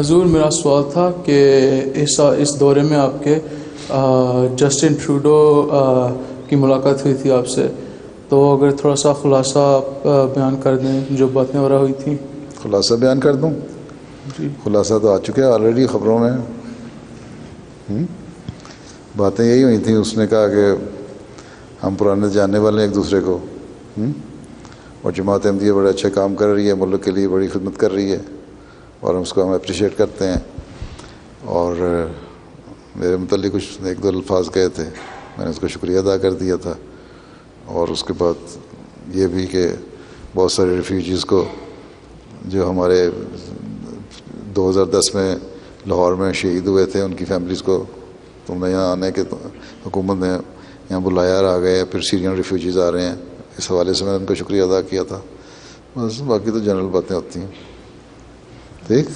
حضور میرا سوال تھا کہ اس اس دورے میں آپ کے جسٹن ٹروڈو کی ملاقات ہوئی تھی آپ سے۔ تو اگر تھوڑا سا خلاصہ آپ بیان کر دیں جو باتیں ہو رہا ہوئی تھیں۔ خلاصہ بیان کر دوں؟ جی۔ خلاصہ تو آ چکے آلریڈی خبروں میں؟ باتیں یہی ہوئی تھیں اس نے کہا کہ ہم پرانے جاننے والے ہیں ایک دوسرے کو؟ اور جماعت احمدیہ بڑے اچھے کام کر رہی ہے ملک کے لیے بڑی خدمت کر رہی ہے۔ اور ہم اس کو ہم اپریشیٹ کرتے ہیں۔ اور میرے متعلق کچھ ایک دو الفاظ کہے تھے۔ میں نے اس کو شکریہ ادا کر دیا تھا۔ اور اس کے بعد یہ بھی کہ بہت سارے ریفیوجیز کو جو ہمارے دو ہزار دس میں لاہور میں شہید ہوئے تھے، ان کی فیملیز کو تم نے یہاں آنے کے حکومت نے یہاں بلایا اور آ گئے، پھر سیرین ریفیوجیز آ رہے ہیں۔ اس حوالے سے میں نے ان کا شکریہ ادا کیا تھا۔ بس باقی تو جنرل باتیں ہوتی ہیں۔ ٹھیک